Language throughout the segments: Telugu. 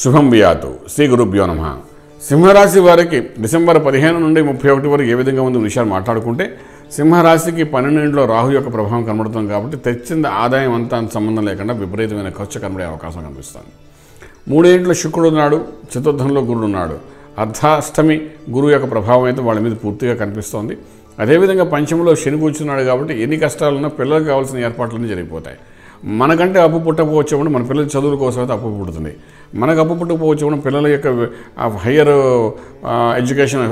శుభం వ్యాతు. శ్రీ గురుభ్యో నమ. సింహరాశి వారికి డిసెంబర్ పదిహేను నుండి ముప్పై ఒకటి వరకు ఏ విధంగా ఉంది విషయాలు మాట్లాడుకుంటే సింహరాశికి పన్నెండింటిలో రాహు యొక్క ప్రభావం కనబడుతుంది కాబట్టి తెచ్చింది ఆదాయం అంతా అంత సంబంధం లేకుండా విపరీతమైన ఖర్చు కనబడే అవకాశం కనిపిస్తుంది. మూడేంట్లో శుక్రుడు ఉన్నాడు చతుర్థంలో గురుడు ఉన్నాడు. అర్ధాష్టమి గురువు యొక్క ప్రభావం అయితే వాళ్ళ మీద పూర్తిగా కనిపిస్తోంది. అదేవిధంగా పంచంలో శని కూర్చున్నాడు కాబట్టి ఎన్ని కష్టాలున్నా పిల్లలకు కావాల్సిన ఏర్పాట్లన్నీ జరిగిపోతాయి. మనకంటే అప్పు పుట్టకపోవచ్చు మన పిల్లల చదువుల కోసం అయితే అప్పు పుడుతుంది. మనకు అప్పు పుట్టకపోవచ్చేప్పుడు పిల్లల యొక్క హయ్యర్ ఎడ్యుకేషన్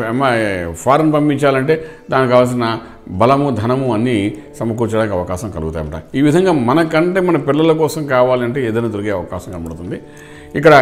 ఫారెన్ పంపించాలంటే దానికి కావాల్సిన బలము ధనము అన్నీ సమకూర్చడానికి అవకాశం కలుగుతాయన్నమాట ఈ విధంగా మనకంటే మన పిల్లల కోసం కావాలంటే ఏదైనా దొరికే అవకాశం కనబడుతుంది. ఇక్కడ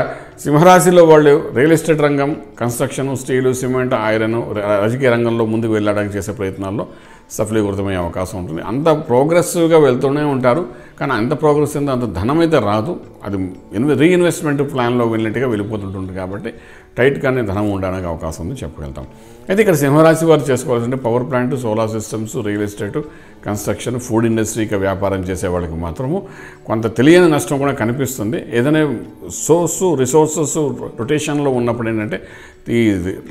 సింహరాశిలో వాళ్ళు రియల్ ఎస్టేట్ రంగం కన్స్ట్రక్షన్ స్టీలు సిమెంట్ ఐరన్ రాజకీయ రంగంలో ముందుకు వెళ్ళడానికి చేసే ప్రయత్నాల్లో సఫలీకృతమయ్యే అవకాశం ఉంటుంది. అంత ప్రోగ్రెసివ్గా వెళ్తూనే ఉంటారు. కానీ అంత ప్రోగ్రెస్ అంత ధనం అయితే రాదు. అది ఇన్వె రీఇన్వెస్ట్మెంట్ ప్లాన్లో వెళ్ళినట్టుగా వెళ్ళిపోతుంటుంది కాబట్టి టైట్గానే ధనం ఉండడానికి అవకాశం ఉంది చెప్పగలుగుతాం. అయితే ఇక్కడ సింహరాశి వారు చేసుకోవాల్సింటే power plant solar systems real estate construction food ఇండస్ట్రీకి వ్యాపారం చేసే వాళ్ళకి మాత్రము. కొంత తెలియని నష్టం కూడా కనిపిస్తుంది. ఏదైనా సోర్స్ రిసోర్సెస్ రొటేషన్లో ఉన్నప్పుడు ఏంటంటే ఈ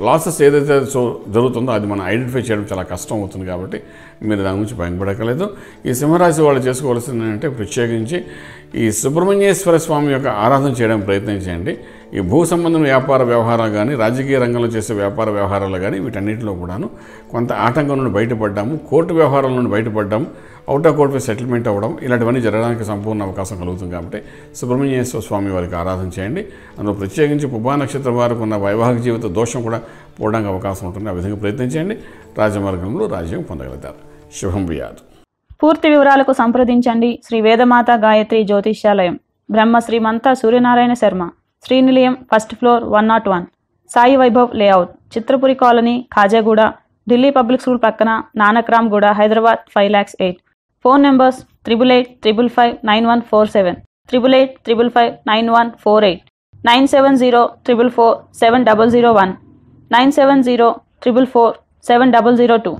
లాసెస్ ఏదైతే సో జరుగుతుందో అది మనం ఐడెంటిఫై చేయడం చాలా కష్టం అవుతుంది కాబట్టి మీరు దాని గురించి భయపడకలేదు ఈ సింహరాశి వాళ్ళు చేసుకోవాల్సింది ఏంటంటే ప్రత్యేకించి ఈ సుబ్రహ్మణ్యేశ్వర స్వామి యొక్క ఆరాధన చేయడం ప్రయత్నం చేయండి. ఈ భూ సంబంధం వ్యాపార వ్యవహారాలు కానీ రాజకీయ రంగంలో చేసే వ్యాపార వ్యవహారాలు కానీ వీటన్నిటిలో కూడాను కొంత ఆటంకం నుండి బయటపడ్డాము. కోర్టు వ్యవహారాల నుండి బయటపడ్డాము. అవుట్ ఆఫ్ కోర్టు సెటిల్మెంట్ అవ్వడం ఇలాంటివన్నీ జరగడానికి సంపూర్ణ అవకాశం కలుగుతుంది కాబట్టి సుబ్రహ్మణ్యేశ్వర స్వామి వారికి ఆరాధన చేయండి. అందులో ప్రత్యేకించి పుబ్బా నక్షత్రం వారికి ఉన్న వైవాహిక జీవిత దోషం కూడా పోవడానికి అవకాశం ఉంటుంది. ఆ విధంగా ప్రయత్నం చేయండి. రాజమార్గంలో రాజ్యం పొందగలుగుతారు. శుభం వ్యాధు పూర్తి వివరాలకు సంప్రదించండి. Sri Vedamata Gayatri Jyotishyalayam. Brahma Srimantha Suryanarayana Sharma. Srinilayam first floor one not one. Sai Vaibhav layout. Chitrapuri colony Khajaguda. Delhi public school పక్కన Nanakramguda Hyderabad five lakhs eight. Phone numbers triple eight triple five nine one four seven. Triple eight triple five nine one four eight. Nine seven zero triple four seven double zero one. Nine seven zero triple four seven double zero two.